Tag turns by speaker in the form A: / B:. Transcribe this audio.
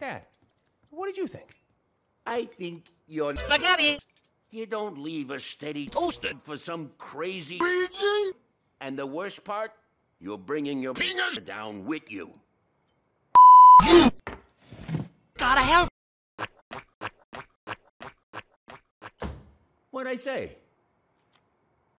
A: Dad, what did you think?
B: I think you're
C: Spaghetti!
B: You don't leave a steady
C: toaster
B: for some crazy.
D: Crazy?
B: And the worst part, you're bringing your
D: Penis.
B: down with you.
C: Gotta help!
B: What'd I say?